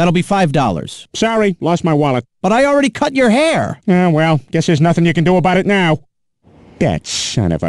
That'll be $5. Sorry, lost my wallet. But I already cut your hair. Ah, well, guess there's nothing you can do about it now. That son of a...